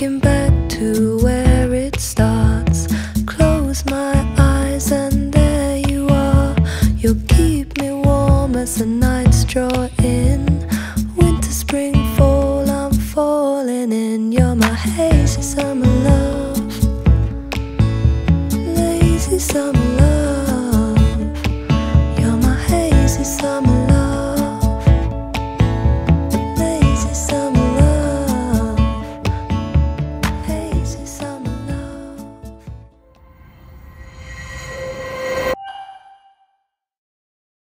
thinking back to where it starts. Close my eyes and there you are. You'll keep me warm as the nights draw in. Winter, spring, fall, I'm falling in. You're my hazy summer love. Lazy summer.